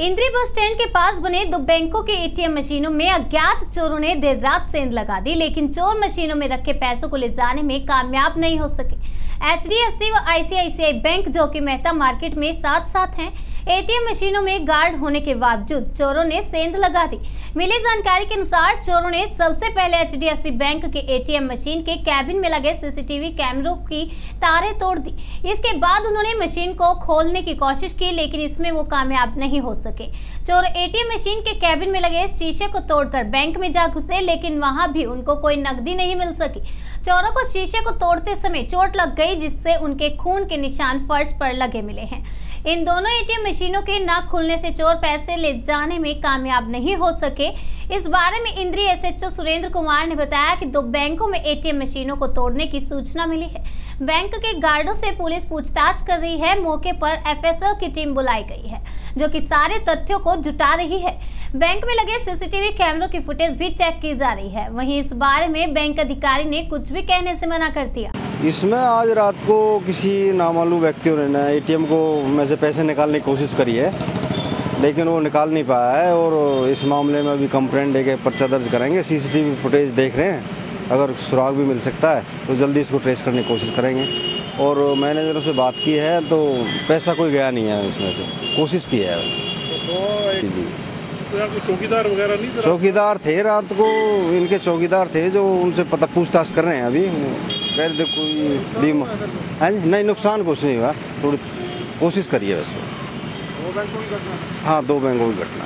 इंद्री bus stand के पास बने दो बैंकों के एटीएम मशीनों में अज्ञात चोरों ने देर रात सेंध लगा दी, लेकिन चोर मशीनों में रखे पैसों को ले जाने में कामयाब नहीं हो सके। एच डी एफ़ सी व आईसीआईसीआई बैंक, जो कि मेहता मार्केट में साथ साथ हैं, एटीएम मशीनों में गार्ड होने के बावजूद चोरों ने सेंध लगा दी। मिली जानकारी के अनुसार, चोरों ने सबसे पहले एचडीएफसी बैंक के एटीएम मशीन के कैबिन में लगे सीसीटीवी कैमरों की तारें तोड़ दी। इसके बाद उन्होंने मशीन को खोलने की कोशिश की, लेकिन इसमें वो कामयाब नहीं हो सके। चोर एटीएम मशीन के कैबिन में लगे शीशे को तोड़कर बैंक में जा घुसे, लेकिन वहाँ भी उनको कोई नकदी नहीं मिल सकी। चोरों को शीशे को तोड़ते समय चोट लग गई जिससे उनके खून के निशान फर्श पर लगे मिले हैं। इन दोनों एटीएम मशीनों के न खुलने से चोर पैसे ले जाने में कामयाब नहीं हो सके। इस बारे में इंद्री एसएचओ सुरेंद्र कुमार ने बताया कि दो बैंकों में एटीएम मशीनों को तोड़ने की सूचना मिली है। बैंक के गार्डों से पुलिस पूछताछ कर रही है। मौके पर एफएसएल की टीम बुलाई गई है, जो कि सारे तथ्यों को जुटा रही है। बैंक में लगे सीसीटीवी कैमरों की फुटेज भी चेक की जा रही है। वहीं इस बारे में बैंक अधिकारी ने कुछ भी कहने से मना कर दिया। इसमें आज रात को किसी नामालूम व्यक्तियों ने ना एटीएम को में से पैसे निकालने की कोशिश करी है, लेकिन वो निकाल नहीं पाया है और इस मामले में अभी कंप्लेंट दे के पर्चा दर्ज करेंगे। सीसीटीवी फुटेज देख रहे हैं। अगर सुराग भी मिल सकता है तो जल्दी इसको ट्रेस करने की कोशिश करेंगे। और मैनेजरों से बात की है तो पैसा कोई गया नहीं है इसमें से। कोशिश की है। तो जी। तो चौकीदार वगैरह नहीं चौकीदार थे रात को इनके चौकीदार थे जो उनसे पता पूछताछ कर रहे हैं अभी। रहे कोई बीमा। है नहीं नुकसान कुछ नहीं हुआ। थोड़ी कोशिश करिए वैसे। दो बैंकों की घटना हाँ। दो बैंकों की घटना